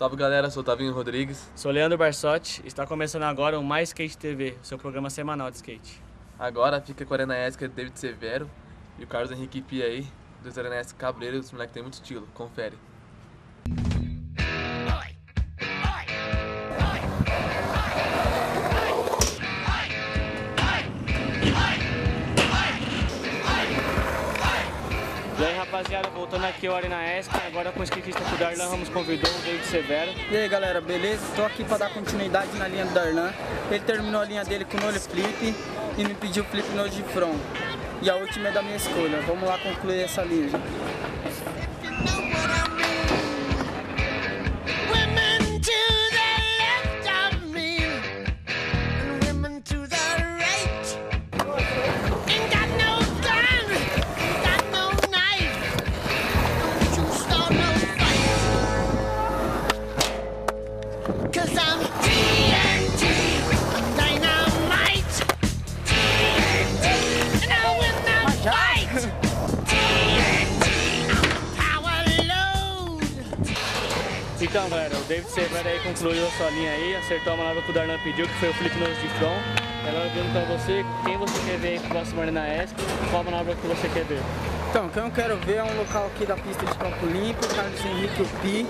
Salve galera, sou Tavinho Rodrigues. Sou Leandro Barsotti, está começando agora o Mais Skate TV, seu programa semanal de skate. Agora fica com a Arena Esca David Severo e o Carlos Henrique Pia aí, dos Arena Esca Cabreiro, os moleques tem muito estilo, confere. Rapaziada, voltando aqui ao Arena ESC, agora com o skatista que o Darlan Ramos convidou, o David Severo. E aí galera, beleza? Tô aqui pra dar continuidade na linha do Darlan. Ele terminou a linha dele com nole flip e me pediu flip nose de front. E a última é da minha escolha. Vamos lá concluir essa linha. David Severo aí concluiu a sua linha aí, acertou a manobra que o Darlan pediu, que foi o flip nose de front. E agora eu pergunto pra você, quem você quer ver aí pro próximo Arena ESC, qual manobra que você quer ver? Então, o que eu quero ver é um local aqui da pista de campo limpo, Carlos Henrique, o Pi.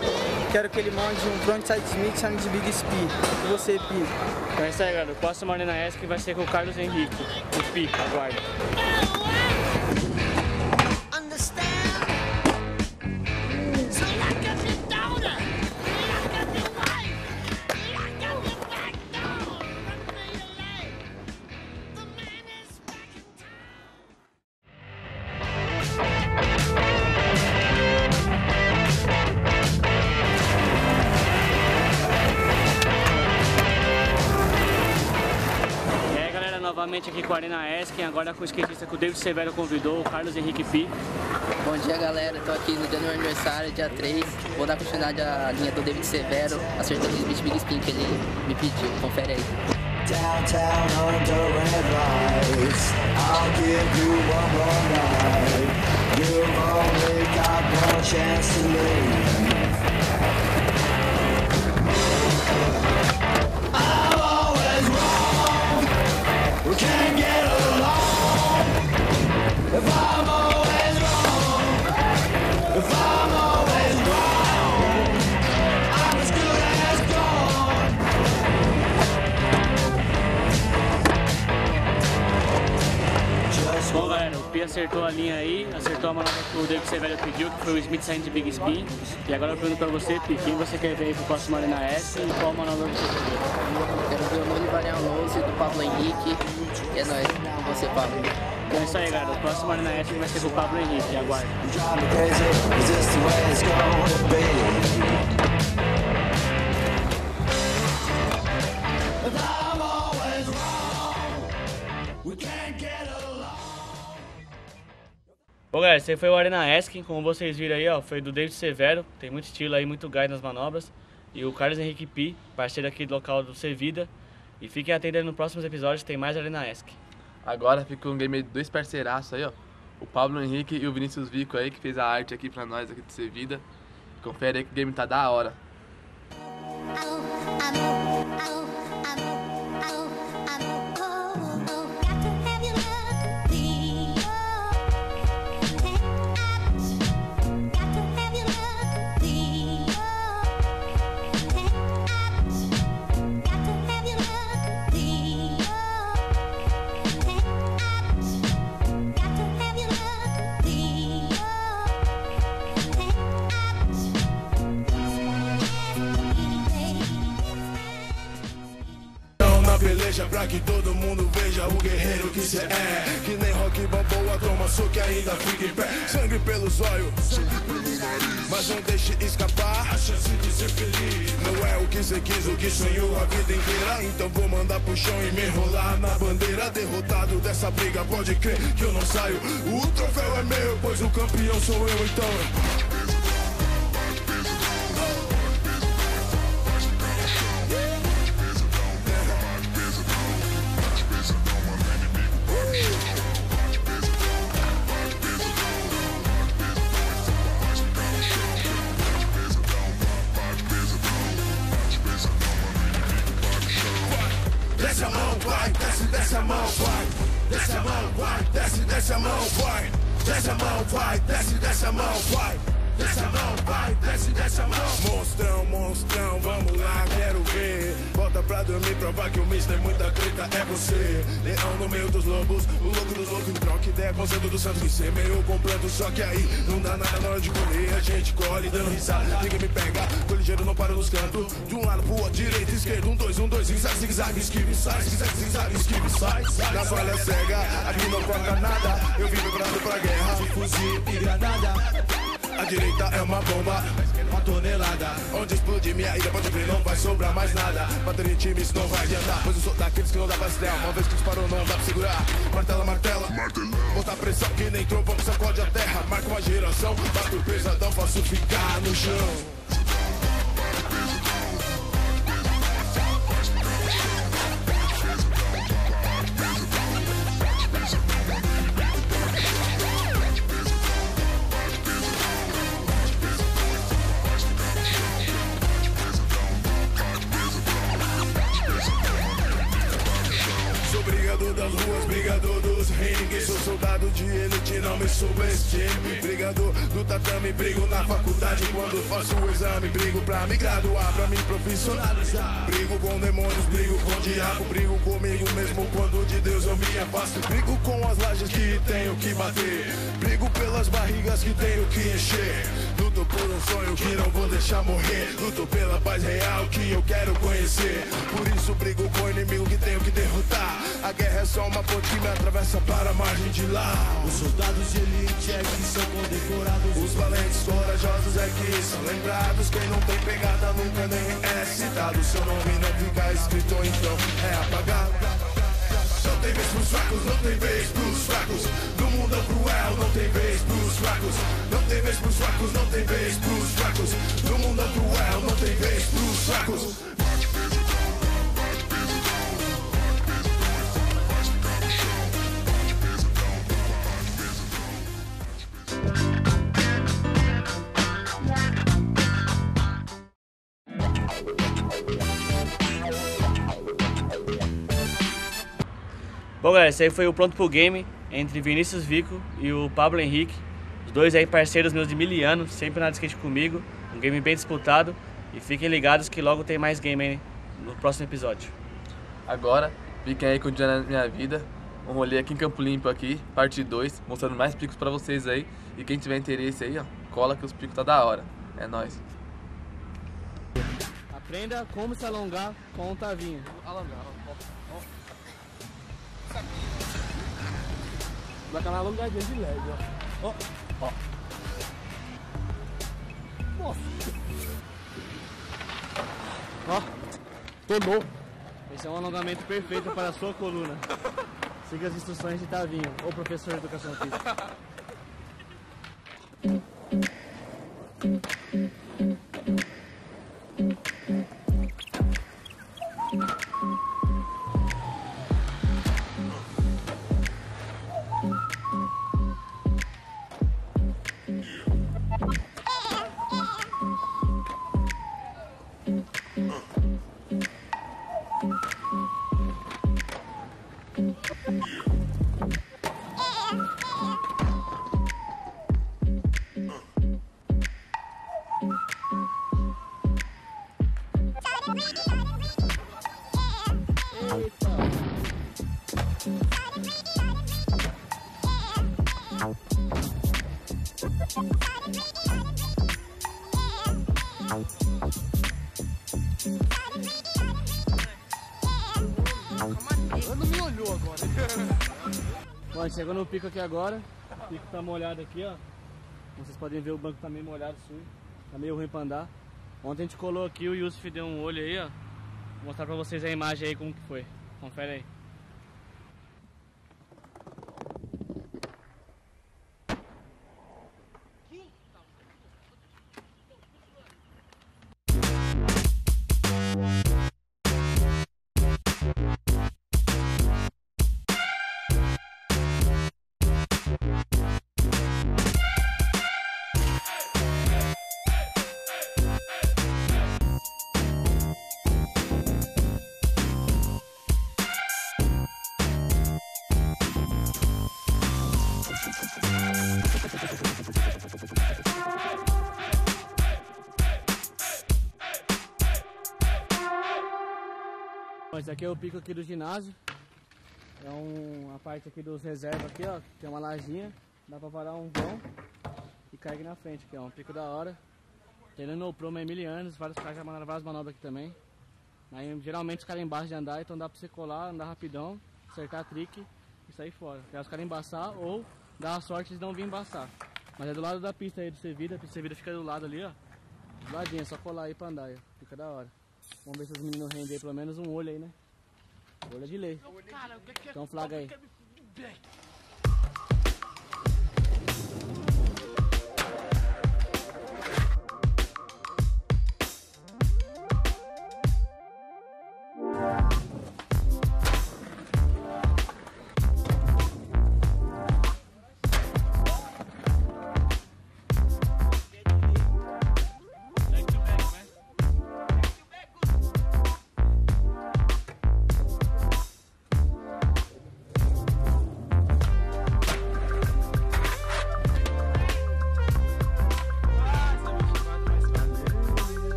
Quero que ele mande um frontside Smith challenge Big Spi. E você, Pi? Então é isso aí galera, o próximo Arena ESC vai ser com o Carlos Henrique, o Pi, aguarda. Novamente aqui com a Arena ESC, agora com o skatista que o David Severo convidou, o Carlos Henrique Pi. Bom dia galera, tô aqui no dia do meu aniversário, dia 3. Vou dar continuidade à linha do David Severo, acertando os Smith Big Spin que ele me pediu. Confere aí. Downtown under red lights. I'll give you one more night. You've only got one chance to live. O David Severo pediu, que foi o Smith saindo de Big Spin. E agora eu pergunto pra você, Pi, quem você quer ver aí pro próximo Arena ESC e qual manobra você quer ver? Quero ver o Noli Varian Lose do Pablo Henrique. E é nóis, com você, Pablo. Então é isso aí galera, o próximo Arena ESC vai ser com o Pablo Henrique, aguarda. Galera, esse aí foi o Arena ESC, como vocês viram aí, ó, foi do David Severo, tem muito estilo aí, muito gás nas manobras. E o Carlos Henrique Pi, parceiro aqui do local do Sevida. E fiquem atentos aí nos próximos episódios, tem mais Arena ESC. Agora fica um game de dois parceiraços aí, ó. O Pablo Henrique e o Vinícius Vico aí, que fez a arte aqui pra nós aqui de ser vida. Confere aí que o game tá da hora. Não na pra que todo mundo veja o guerreiro que cê é. Que nem rock balboa, toma soco e ainda fica em pé. Sangue pelos olhos, mas não deixe escapar a chance de ser feliz. que cê quis, o que sonhou a vida inteira. Então vou mandar pro chão e me enrolar na bandeira. Derrotado dessa briga, pode crer que eu não saio. O troféu é meu, pois o campeão sou eu, então. Nos cantos. De um lado pro outro, direita, esquerda. Um, dois, um, dois, zigue-zague, zigue-zague, esquive, sai. Zigue-zague, zigue-zague, esquive, sai. Na falha cega, aqui não corta nada. Eu vim preparado pra guerra. Fuzil e granada. A direita é uma bomba, uma tonelada. Onde explodir minha ilha, pode ver, não vai sobrar mais nada. Bater em time, isso não vai adiantar. Pois eu sou daqueles que não dá pra. Uma vez que disparou, não dá pra segurar. Martela, martela, Bota pressão que nem trovão sacode a terra. Marca uma geração, bato pesadão, faço ficar no chão. Brigador dos rings. Sou soldado de elite, não me subestime. Brigador do tatame, brigo na faculdade. Quando faço o exame, brigo pra me graduar, pra me profissionalizar. Brigo com demônios, brigo com diabo, brigo comigo mesmo quando de Deus eu me afasto. Brigo com as lajes que tenho que bater. Brigo pelas barrigas que tenho que encher. Por um sonho que não vou deixar morrer. Luto pela paz real que eu quero conhecer. Por isso brigo com o inimigo que tenho que derrotar. A guerra é só uma ponte que me atravessa para a margem de lá. Os soldados de elite é que são condecorados. Os valentes corajosos é que são lembrados. Quem não tem pegada nunca nem é citado. Seu nome não fica escrito, então é apagado. Não tem vez pros fracos, não tem vez pros fracos. Cruel, não tem vez pros fracos. Não tem vez pros fracos, não tem vez pros fracos. No mundo cruel, não tem vez pros fracos. Bom, galera, esse aí foi o Pronto pro Game entre Vinícius Vico e o Pablo Henrique. Os dois aí parceiros meus de mil anos, sempre na skate comigo. Um game bem disputado. E fiquem ligados que logo tem mais game aí no próximo episódio. Agora, fiquem aí com o dia na minha vida. Um rolê aqui em Campo Limpo aqui, parte 2, mostrando mais picos pra vocês aí. E quem tiver interesse aí, ó, cola que os picos tá da hora. É nóis. Aprenda como se alongar com o Tavinho. Dá aquela alongadinha de leve, ó. Ó, ó. Nossa. Ó, tornou. Esse é um alongamento perfeito para a sua coluna. Siga as instruções de Tavinho, ou professor de educação física. Bom, a gente chegou no pico aqui agora. O pico tá molhado aqui, ó. Como vocês podem ver, o banco tá meio molhado, sujo. Tá meio ruim pra andar. Ontem a gente colou aqui, o Yusuf deu um olho aí, ó. Vou mostrar pra vocês a imagem aí como que foi. Confere aí. Esse aqui é o pico aqui do ginásio. É um, a parte aqui dos reservas aqui, ó. Tem uma lajinha. Dá pra parar um vão e cair aqui na frente aqui, ó. Um pico da hora. Tem no Pro é mil anos, vários caras já mandaram várias manobras aqui também. Aí, geralmente os caras embaixo de andar, então dá pra você colar, andar rapidão, acertar trick e sair fora. Quer os caras embaçar ou dar a sorte de não vir embaçar. Mas é do lado da pista aí do Sevida, a pista Sevida fica do lado ali, ó. Do ladinho, é só colar aí pra andar, ó. Fica da hora. Vamos ver se os meninos rendem pelo menos um olho aí, né? Olho é de lei. Então flaga aí.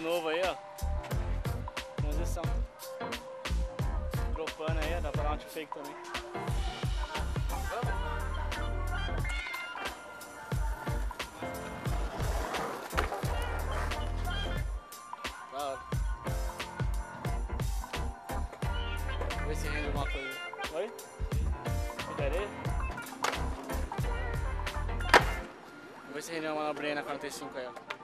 Novo aí, ó. Transição. Dropando aí, ó. Dá pra dar um fake também. Da hora. Vê se rende coisa. Oi? Ficaria? Vamos ver se rendeu uma manobrinha na 45 aí, ó.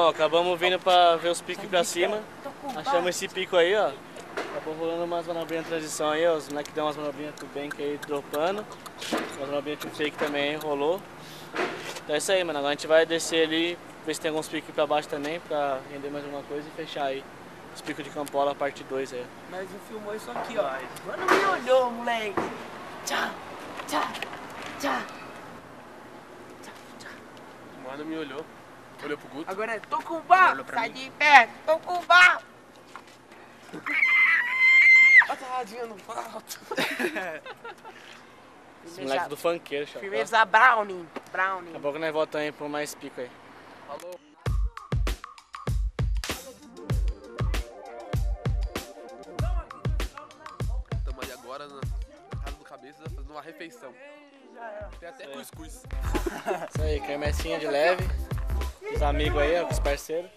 Bom, acabamos vindo pra ver os picos pra cima. Achamos esse pico aí, ó. Acabou rolando umas manobrinhas de transição aí, ó. Os moleques deu umas manobrinhas com o Bank aí dropando. Umas manobrinhas com fake também rolou. Então é isso aí, mano. Agora a gente vai descer ali, ver se tem alguns picos pra baixo também, pra render mais alguma coisa e fechar aí. Os picos de Campola, parte 2 aí. Mas não filmou isso aqui, ó. Mano, me olhou, moleque. Tchau, tchau, tchau. O mano me olhou. Olhou pro Guto. Agora é Tocubá, sai de perto, Tocubá. A tarradinha no alto. Esse moleque do funkeiro, chapa. Firmeza Browning, Browning. Daqui a pouco nós voltamos aí por mais pico aí. Falou. Estamos aí agora na casa do cabeça fazendo uma refeição. Tem até cuscuz. Isso aí, quermessinha de leve. Os amigos aí, ó, com os parceiros.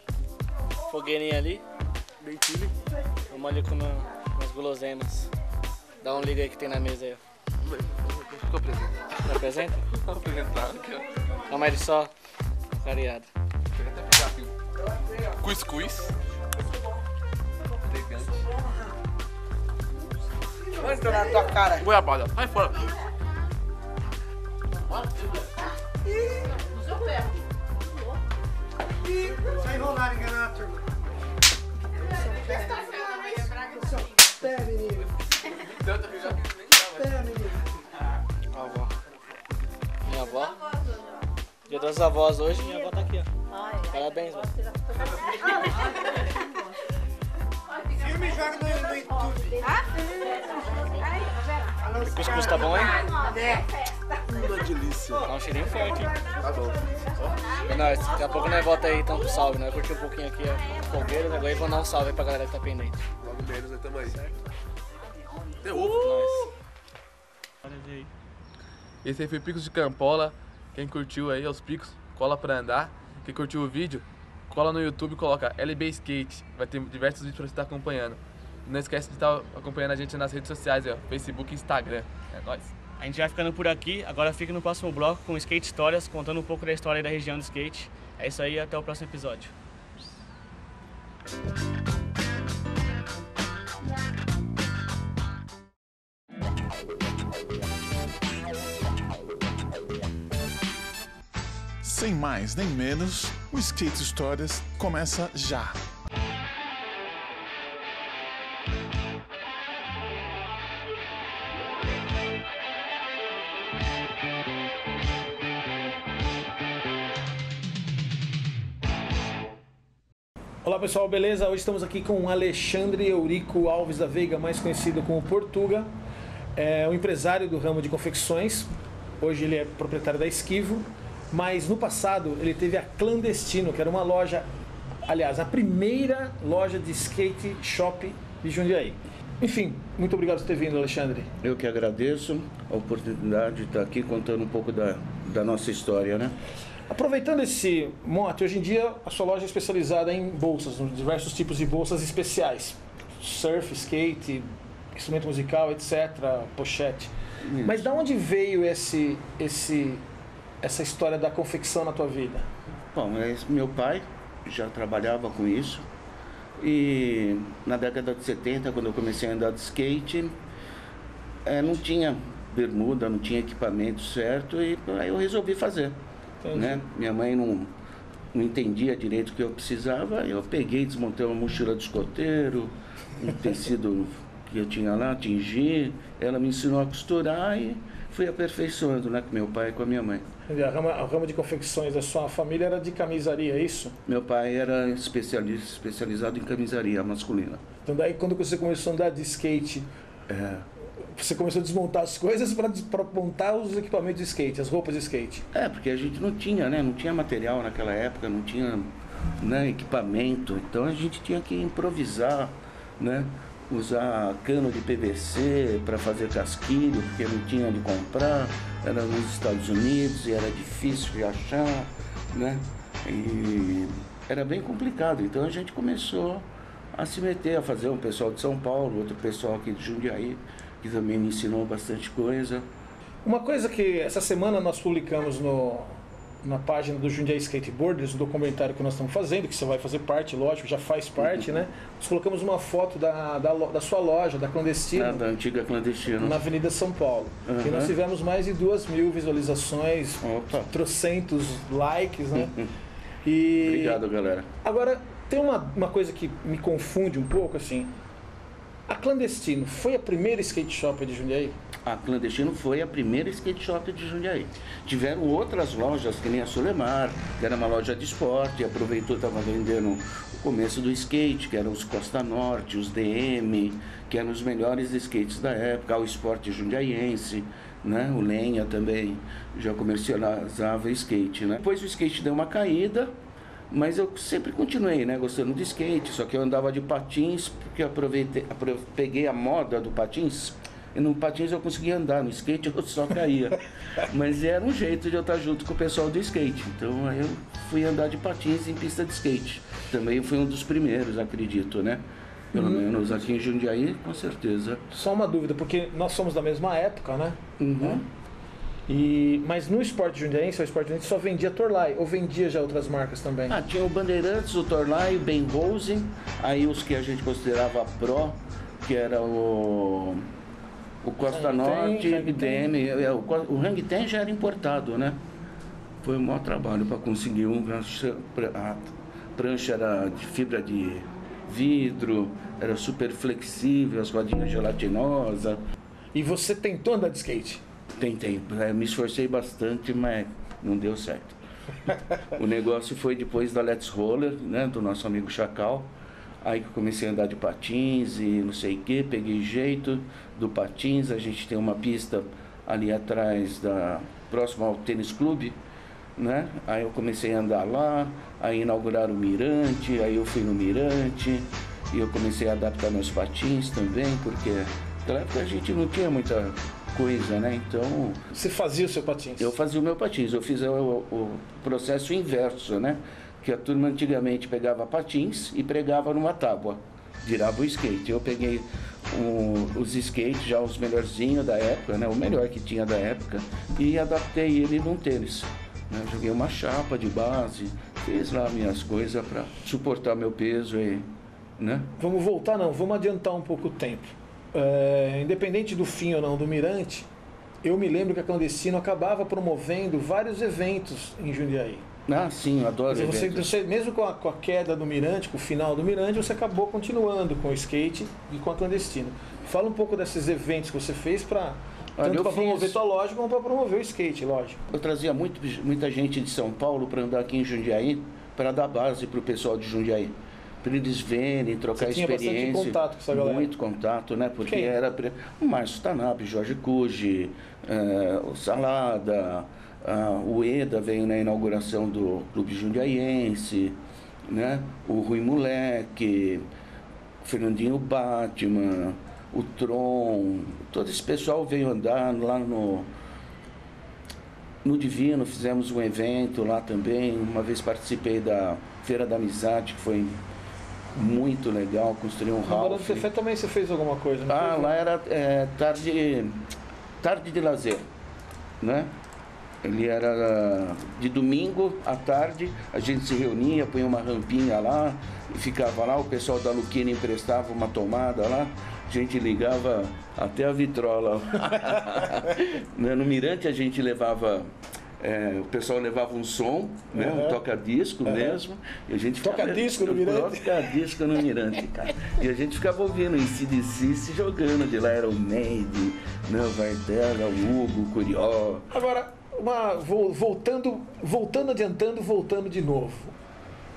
Fogueirinha ali. Bem chile. Vamos ali comer umas guloseimas. Dá um liga aí que tem na mesa aí, ó. Tô presente. Tá presente? Tô apresentado aqui, ó. Calma aí, só. Cariado. Chega até aqui. um Cuscuz. Elegante. Na tua cara. Goiabada. Vai fora. Vai rolar enganar a turma. Pé, menino. Tanto que eu já Avó. Minha avó. Dia das avós hoje, minha avó tá aqui, ó. Parabéns, vó. Filme joga no, no YouTube. O cuscuz tá bom, hein? Uma delícia. Tá um cheirinho forte, hein? Tá bom. Nós, daqui a pouco nós volta aí então pro salve, né? Curtir um pouquinho aqui a fogueira, né? Agora vou dar um salve aí pra galera que tá pendente. Logo menos, nós tamo aí. Deu Nós. Esse aí foi Picos de Campola. Quem curtiu aí os picos, cola pra andar. Quem curtiu o vídeo, cola no YouTube e coloca LB Skate. Vai ter diversos vídeos pra você estar acompanhando. Não esquece de estar acompanhando a gente nas redes sociais, ó, Facebook e Instagram. É nóis. A gente vai ficando por aqui, agora fica no próximo bloco com Skate Histórias, contando um pouco da história da região do skate. É isso aí, até o próximo episódio. Sem mais nem menos, o Skate Histórias começa já. Pessoal, beleza? Hoje estamos aqui com Alexandre Eurico Alves da Veiga, mais conhecido como Portuga, é um empresário do ramo de confecções. Hoje ele é proprietário da Esquivo, mas no passado ele teve a Clandestino, que era uma loja, aliás, a primeira loja de skate shop de Jundiaí. Enfim, muito obrigado por ter vindo, Alexandre. Eu que agradeço a oportunidade de estar aqui contando um pouco da, da nossa história, né? Aproveitando esse mote, hoje em dia a sua loja é especializada em bolsas, em diversos tipos de bolsas especiais. Surf, skate, instrumento musical, etc., pochete. Mas da onde veio esse, esse, essa história da confecção na tua vida? Bom, é, meu pai já trabalhava com isso e na década de 70, quando eu comecei a andar de skate, é, não tinha bermuda, não tinha equipamento certo e aí eu resolvi fazer. Entendi. Né? Minha mãe não, não entendia direito o que eu precisava, eu peguei, desmontei uma mochila de escoteiro, um tecido que eu tinha lá, tingi, ela me ensinou a costurar e fui aperfeiçoando né, com meu pai e com a minha mãe. A rama, a rama de confecções da sua família era de camisaria, é isso? Meu pai era especialista, especializado em camisaria masculina. Então daí quando você começou a andar de skate, É, você começou a desmontar as coisas para montar os equipamentos de skate, as roupas de skate. É, porque a gente não tinha, né? Não tinha material naquela época, não tinha né, equipamento. Então a gente tinha que improvisar, né? Usar cano de PVC para fazer casquilho, porque não tinha onde comprar. Era nos Estados Unidos e era difícil de achar, né? E era bem complicado. Então a gente começou a se meter, a fazer um pessoal de São Paulo, outro pessoal aqui de Jundiaí, que também me ensinou bastante coisa. Uma coisa que essa semana nós publicamos no, na página do Jundiaí Skateboarders, o documentário que nós estamos fazendo, que você vai fazer parte, lógico, já faz parte, né? Nós colocamos uma foto da, da, da sua loja, da Clandestina, né, da antiga clandestina. na Avenida São Paulo. E nós Aham. tivemos mais de duas mil visualizações, Opa. trocentos likes, né? E Obrigado, galera. Agora, tem uma, uma coisa que me confunde um pouco, assim. A Clandestino foi a primeira skate shop de Jundiaí? A Clandestino foi a primeira skate shop de Jundiaí. Tiveram outras lojas, que nem a Solemar, que era uma loja de esporte, aproveitou, estava vendendo o começo do skate, que eram os Costa Norte, os DM, que eram os melhores skates da época, o esporte jundiaiense, né? o Lenha também já comercializava skate. Né? Depois o skate deu uma caída, mas eu sempre continuei, né, gostando de skate, só que eu andava de patins porque eu aproveitei, apro- peguei a moda do patins e no patins eu conseguia andar, no skate eu só caía. Mas era um jeito de eu estar junto com o pessoal do skate. Então aí eu fui andar de patins em pista de skate. Também fui um dos primeiros, acredito, né? Pelo Uhum. menos aqui em Jundiaí, com certeza. Só uma dúvida, porque nós somos da mesma época, né? Uhum. E, mas no esporte jundiaense, o esporte jundiaense só vendia Torlai, ou vendia já outras marcas também? Ah, tinha o Bandeirantes, o Torlai, o Ben Rose, aí os que a gente considerava Pro, que era o, o Costa Hang Norte, Ten. DM, é, o, o Hang Ten já era importado, né? Foi um maior trabalho para conseguir um. A prancha era de fibra de vidro, era super flexível, as rodinhas gelatinosas. E você tentou andar de skate? Tentei, é, me esforcei bastante, mas não deu certo. o negócio foi depois da Let's Roller, né, do nosso amigo Chacal. Aí que eu comecei a andar de patins e não sei o que, peguei jeito do patins. A gente tem uma pista ali atrás, da próximo ao tênis clube, né? Aí eu comecei a andar lá, aí inauguraram o Mirante, aí eu fui no Mirante e eu comecei a adaptar meus patins também, porque naquela época a gente não tinha muita coisa, né? Então. Você fazia o seu patins? Eu fazia o meu patins, eu fiz o, o processo inverso, né? Que a turma antigamente pegava patins e pregava numa tábua, virava o skate. Eu peguei o- os skates, já os melhorzinhos da época, né? O melhor que tinha da época, e adaptei ele num tênis. né? Joguei uma chapa de base, fiz lá minhas coisas para suportar meu peso e. Né? Vamos voltar, não, vamos adiantar um pouco o tempo. É, independente do fim ou não do Mirante, eu me lembro que a Clandestino acabava promovendo vários eventos em Jundiaí. Ah, sim, eu adoro dizer, você, você- mesmo com a, com a queda do Mirante, com o final do Mirante, você acabou continuando com o skate e com a Clandestino. Fala um pouco desses eventos que você fez para tanto para promover tua loja como para promover o skate, lógico. Eu trazia muito, muita gente de São Paulo para andar aqui em Jundiaí, para dar base para o pessoal de Jundiaí. Para eles verem, trocar Você tinha bastante experiência. contato com essa galera? Muito contato, né? Porque Quem? era o Márcio Tanap, Jorge Cuji, eh, o Salada, ah, o Eda veio na inauguração do Clube Jundiaiense, né? o Rui Moleque, o Fernandinho Batman, o Tron, todo esse pessoal veio andar lá no, no Divino, fizemos um evento lá também. Uma vez participei da Feira da Amizade, que foi muito legal, construí um No Barão também você fez alguma coisa, não Ah, lá era é, tarde, tarde de lazer, né? Ele era de domingo à tarde, a gente se reunia, punha uma rampinha lá, ficava lá, o pessoal da Luquina emprestava uma tomada lá, a gente ligava até a vitrola. Né, no Mirante a gente levava, é, o pessoal levava um som, né, um Aham. toca-disco Aham. mesmo, e a gente Toca-disco no Mirante? Toca-disco no Mirante, cara. E a gente ficava ouvindo em CDC se jogando de lá, era o Neide, né, o Vartela, o Hugo, o Curió. Agora, uma, vol- voltando, voltando, adiantando, voltando de novo.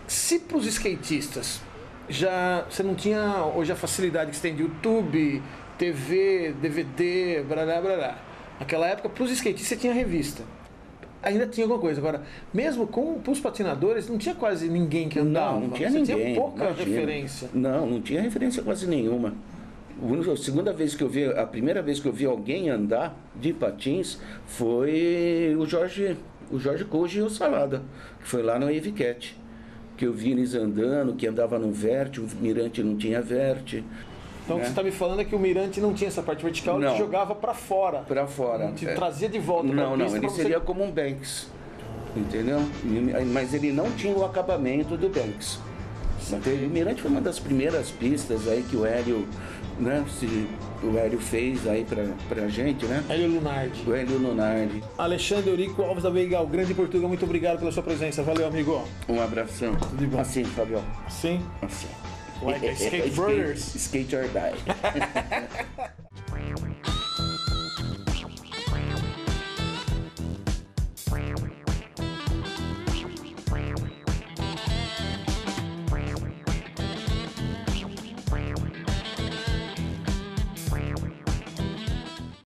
Se para os skatistas já você não tinha hoje a facilidade que você tem de YouTube, TV, DVD, brará, brará. Naquela época, para os skatistas você tinha revista. Ainda tinha alguma coisa. Agora, mesmo com os patinadores, não tinha quase ninguém que andava. Não, não tinha você ninguém. tinha pouca imagina. referência. Não, não tinha referência quase nenhuma. A segunda vez que eu vi, a primeira vez que eu vi alguém andar de patins foi o Jorge, o Jorge Couge e o Salada, que foi lá no Evicat. Que eu vi eles andando, que andava no verte, o Mirante não tinha verte. Então o que você está me falando é que o Mirante não tinha essa parte vertical, ele Não. jogava para fora. Para fora. Te É. trazia de volta Não, não, ele você- seria como um Banks. Entendeu? Mas ele não tinha o acabamento do Banks. Entendeu? O Mirante foi uma das primeiras pistas aí que o Hélio, né, se, o Hélio fez aí pra, pra gente, né? Hélio Lunardi. O Hélio Lunardi. Alexandre Eurico Alves da Veiga, o grande Portugal, muito obrigado pela sua presença. Valeu, amigo. Um abração. Tudo de bom. Assim, Fabio. Sim. Assim. Like a Skate Brothers. Skate or die.